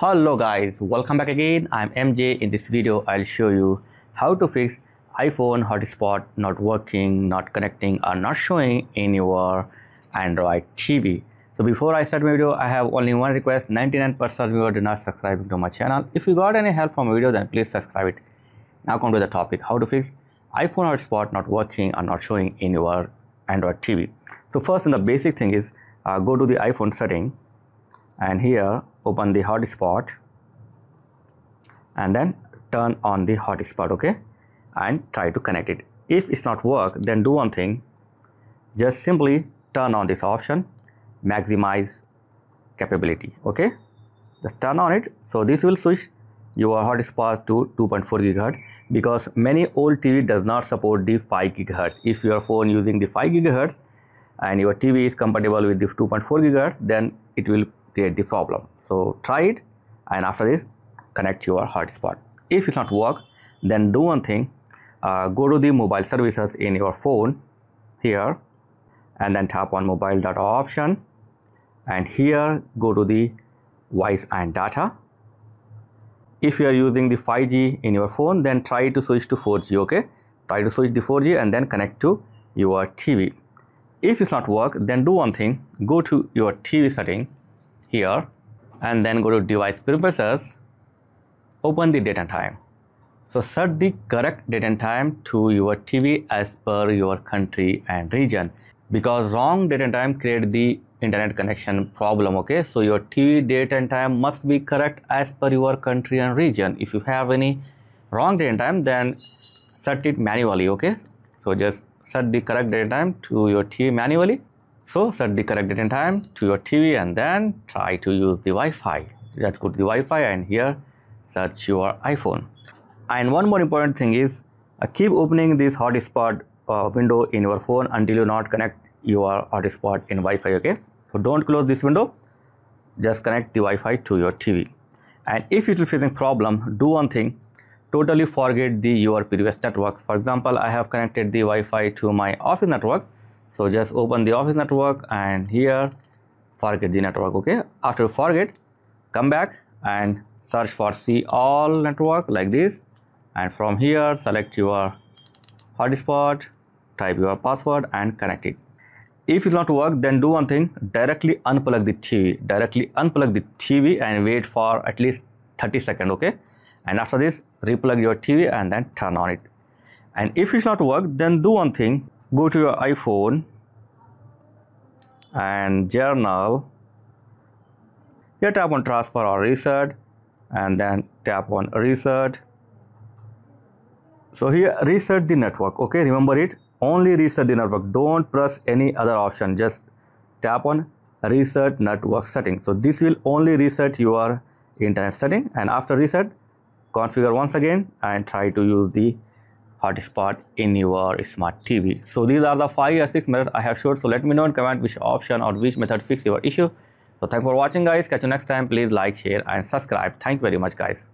Hello guys, welcome back again. I'm MJ. In this video, I'll show you how to fix iPhone hotspot not working, not connecting or not showing in your Android TV. So before I start my video, I have only one request. 99% of you are not subscribing to my channel. If you got any help from my video, then please subscribe it. Now come to the topic, how to fix iPhone hotspot not working or not showing in your Android TV. So first in the basic thing is uh, go to the iPhone setting and here open the hotspot and then turn on the hotspot okay? And try to connect it. If it's not work then do one thing. Just simply turn on this option maximize capability okay? Just turn on it. So this will switch your hotspot to 2.4 gigahertz because many old TV does not support the 5 gigahertz. If your phone using the 5 gigahertz and your TV is compatible with the 2.4 gigahertz then it will create the problem. So try it and after this connect your hotspot. If it's not work then do one thing. Uh, go to the mobile services in your phone here and then tap on mobile data option and here go to the voice and data. If you are using the 5G in your phone then try to switch to 4G okay? Try to switch the 4G and then connect to your TV if it's not work then do one thing. Go to your TV setting here and then go to device preferences open the date and time. So set the correct date and time to your TV as per your country and region. Because wrong date and time create the internet connection problem okay? So your TV date and time must be correct as per your country and region. If you have any wrong date and time then set it manually okay? So just set the correct date and time to your TV manually so set the correct date and time to your TV and then try to use the Wi-Fi. Just go to the Wi-Fi and here search your iPhone. And one more important thing is uh, keep opening this hotspot uh, window in your phone until you not connect your hotspot in Wi-Fi. Okay. So don't close this window. Just connect the Wi-Fi to your TV. And if you are facing problem, do one thing. Totally forget the your previous networks. For example, I have connected the Wi-Fi to my office network so just open the office network and here forget the network okay? After forget come back and search for see all network like this. And from here select your hotspot type your password and connect it. If it's not work then do one thing directly unplug the tv directly unplug the tv and wait for at least 30 seconds okay? And after this replug your tv and then turn on it. And if it's not work then do one thing go to your iphone and General. Here tap on transfer or reset and then tap on reset. So here reset the network. Okay remember it. Only reset the network. Don't press any other option. Just tap on reset network setting. So this will only reset your internet setting. And after reset configure once again and try to use the hotspot in your smart TV. So these are the five or six methods I have showed. So let me know in comment which option or which method fix your issue. So thank for watching guys. Catch you next time. Please like, share and subscribe. Thank you very much guys.